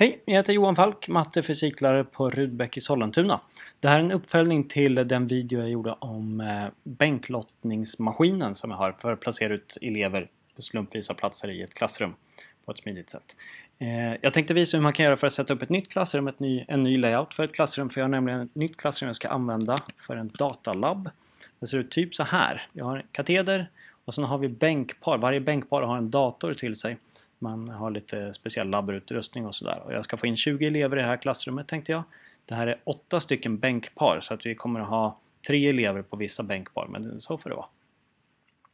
Hej, jag heter Johan Falk, matte fysiklärare på Rudbeck i Sollentuna. Det här är en uppföljning till den video jag gjorde om eh, bänklottningsmaskinen som jag har för att placera ut elever på slumpvisa platser i ett klassrum på ett smidigt sätt. Eh, jag tänkte visa hur man kan göra för att sätta upp ett nytt klassrum, ett ny, en ny layout för ett klassrum, för jag har nämligen ett nytt klassrum jag ska använda för en datalab. Det ser ut typ så här. Jag har en kateder och sen har vi bänkpar. Varje bänkpar har en dator till sig. Man har lite speciell labbutrustning och sådär. Och jag ska få in 20 elever i det här klassrummet tänkte jag. Det här är åtta stycken bänkpar så att vi kommer att ha tre elever på vissa bänkpar. Men så får det vara.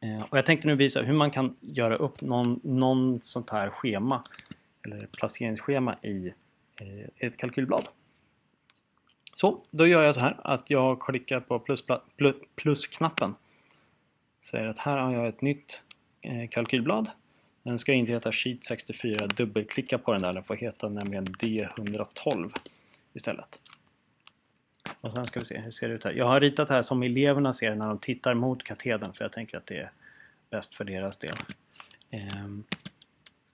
Eh, och jag tänkte nu visa hur man kan göra upp någon, någon sånt här schema eller placeringsschema i eh, ett kalkylblad. Så, då gör jag så här att jag klickar på plusknappen. Plus Säger att här har jag ett nytt eh, kalkylblad den ska inte heta Sheet 64, dubbelklicka på den där, den får heta nämligen D112 istället. Och sen ska vi se, hur ser det ut här? Jag har ritat här som eleverna ser när de tittar mot katedern för jag tänker att det är bäst för deras del. Ehm,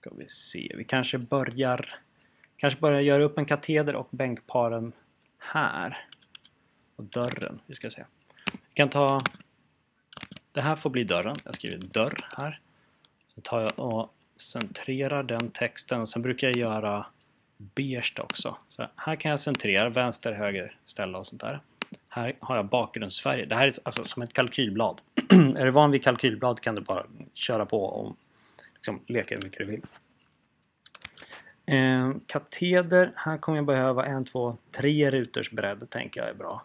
ska vi se, vi kanske börjar kanske börjar göra upp en kateder och bänkparen här. Och dörren, vi ska se. Vi kan ta det här får bli dörren, jag skriver dörr här. Tar jag och centrerar den texten. Sen brukar jag göra beige också. Så här kan jag centrera, vänster, höger, ställa och sånt där. Här har jag bakgrundsfärger. Det här är alltså som ett kalkylblad. är du van vid kalkylblad kan du bara köra på och liksom leka hur mycket du vill. Eh, kateder, här kommer jag behöva en, två, tre ruters bredd tänker jag är bra.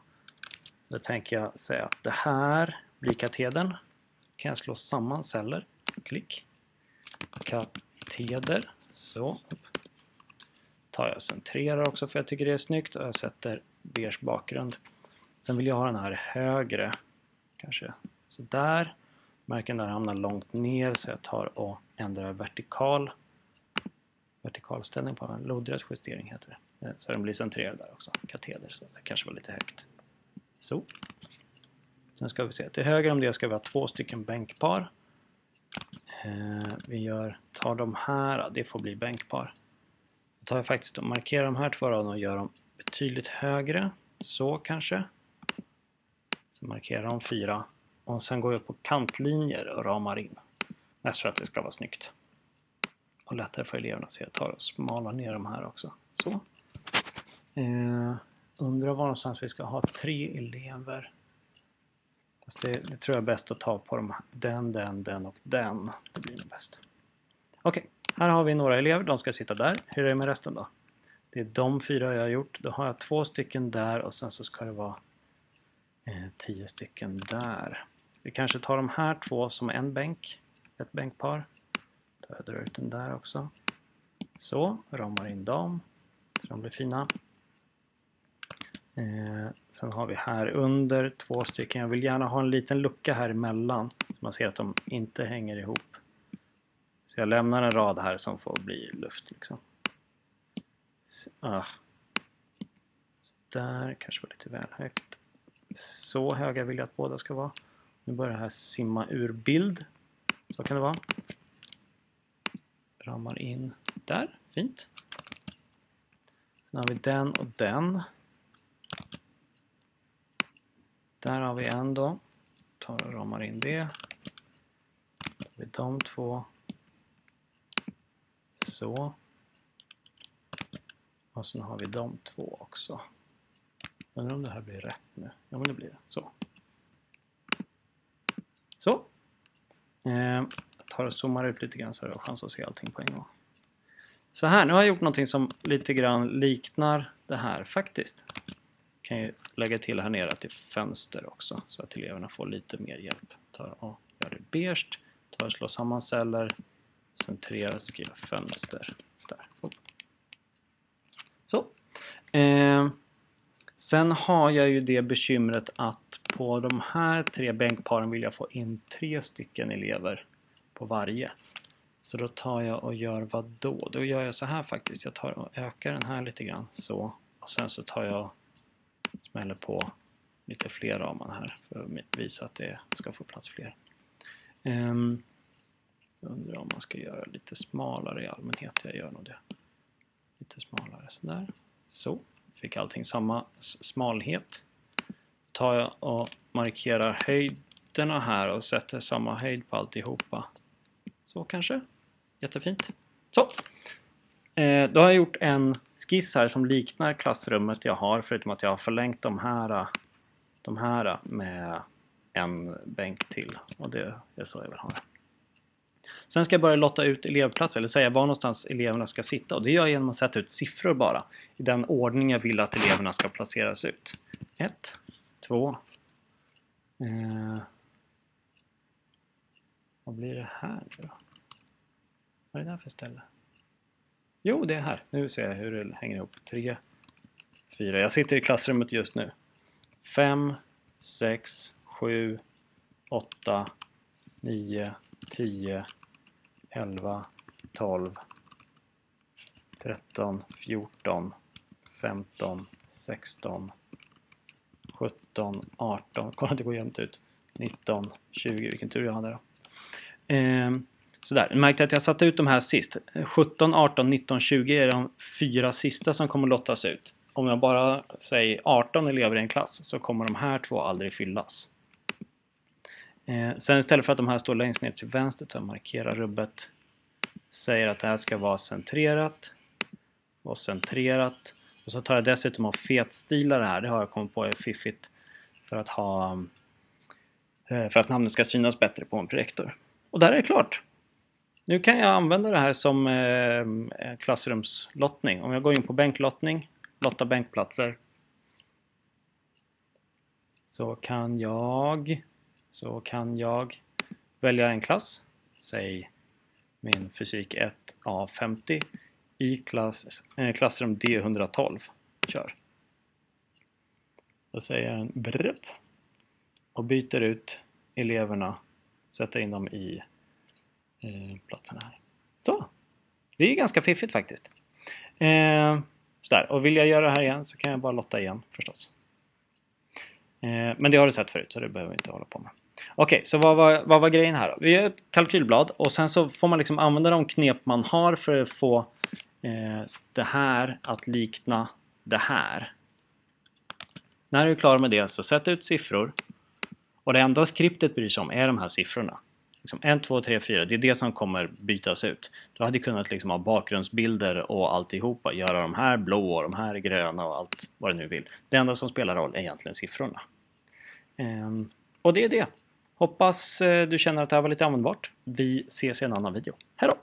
Då tänker jag säga att det här blir katedern. Kan jag slå samman celler. Klick kateder. Så. Tar jag centrerar också för jag tycker det är snyggt och jag sätter beige bakgrund. Sen vill jag ha den här högre. Kanske sådär. Märken där hamnar långt ner så jag tar och ändrar vertikal vertikalställning på den. Lodrätt justering heter det. Eh, så den blir centrerad där också. Kateder. Så det kanske var lite högt. Så. Sen ska vi se. Till höger om det ska vi ha två stycken bänkpar. Eh, vi gör, tar de här, det får bli bänkpar. Då tar jag faktiskt och markerar de här två raderna och gör dem betydligt högre. Så kanske. Så markerar de fyra. Och sen går jag på kantlinjer och ramar in. Mest för att det ska vara snyggt. Och lättare för eleverna Så. Jag tar och smalar ner de här också. Så. Eh, undrar var någonstans vi ska ha tre elever. Fast det, det, tror jag är bäst att ta på de, den, den, den och den. Det blir nog bäst. Okej, okay, här har vi några elever. De ska sitta där. Hur är det med resten då? Det är de fyra jag har gjort. Då har jag två stycken där och sen så ska det vara eh, tio stycken där. Vi kanske tar de här två som en bänk. Ett bänkpar. Då jag drar ut den där också. Så, ramar in dem. Så de blir fina. Eh, sen har vi här under två stycken. Jag vill gärna ha en liten lucka här emellan. Så man ser att de inte hänger ihop. Så jag lämnar en rad här som får bli luft. Liksom. Så, ah. Där kanske var lite väl högt. Så höga vill jag att båda ska vara. Nu börjar det här simma ur bild. Så kan det vara. Ramar in där, fint. Sen har vi den och den. Där har vi en då. Tar och ramar in det. Då vi de två. Så. Och sen har vi de två också. Undrar om det här blir rätt nu. Ja men det blir det. Så. Så. Eh, jag tar och zoomar ut lite grann så jag har chans att se allting på en gång. Så här, nu har jag gjort någonting som lite grann liknar det här faktiskt kan ju lägga till här nere till fönster också så att eleverna får lite mer hjälp. Tar och gör det beige, tar och slår samman celler, centrerar och skriver fönster. Där. Så. Eh, sen har jag ju det bekymret att på de här tre bänkparen vill jag få in tre stycken elever på varje. Så då tar jag och gör vad då? Då gör jag så här faktiskt. Jag tar och ökar den här lite grann så. Och sen så tar jag smäller på lite fler ramar här för att visa att det ska få plats fler. Um, undrar om man ska göra lite smalare i allmänhet. Jag gör nog det. Lite smalare. sådär. Så, fick allting samma smalhet. Tar jag och markerar höjderna här och sätter samma höjd på alltihopa. Så kanske. Jättefint. Så. Eh, då har jag gjort en skiss här som liknar klassrummet jag har förutom att jag har förlängt de här, de här med en bänk till. Och det är så jag vill ha det. Sen ska jag börja lotta ut elevplatser, eller säga var någonstans eleverna ska sitta. Och det gör jag genom att sätta ut siffror bara. I den ordning jag vill att eleverna ska placeras ut. 1, 2. Eh, vad blir det här nu då? Vad är det där för ställe? Jo, det är här. Nu ser jag hur det hänger ihop. 3, 4. Jag sitter i klassrummet just nu. 5, 6, 7, 8, 9, 10, 11, 12, 13, 14, 15, 16, 17, 18, kolla det går jämnt ut, 19, 20, vilken tur jag hade då. Eh, sådär, ni märkte att jag satte ut de här sist. 17, 18, 19, 20 är de fyra sista som kommer lottas ut. Om jag bara säger 18 elever i en klass så kommer de här två aldrig fyllas. Eh, sen istället för att de här står längst ner till vänster så markerar rubbet. Säger att det här ska vara centrerat. Och centrerat. Och så tar jag dessutom och fetstilar det här. Det har jag kommit på är fiffigt. För att ha eh, för att namnet ska synas bättre på en projektor. Och där är det klart. Nu kan jag använda det här som eh, eh, klassrumslottning. Om jag går in på bänklottning, lotta bänkplatser. Så kan jag så kan jag välja en klass, säg min fysik 1 A50 i klass, eh, klassrum D112. Kör! Då säger jag en BRRP och byter ut eleverna, sätter in dem i eh, platserna här. Så! Det är ganska fiffigt faktiskt. Eh, sådär. Och vill jag göra det här igen så kan jag bara lotta igen förstås. Eh, men det har du sett förut så det behöver vi inte hålla på med. Okej, okay, så vad var, vad var grejen här då? Vi har ett kalkylblad och sen så får man liksom använda de knep man har för att få eh, det här att likna det här. När du är klar med det så sätt ut siffror. Och det enda skriptet bryr sig om är de här siffrorna. Liksom 1, 2, 3, 4, det är det som kommer bytas ut. Du hade kunnat liksom ha bakgrundsbilder och alltihopa, göra de här blå och de här gröna och allt vad du nu vill. Det enda som spelar roll är egentligen siffrorna. Ehm, och det är det. Hoppas eh, du känner att det här var lite användbart. Vi ses i en annan video. Hejdå!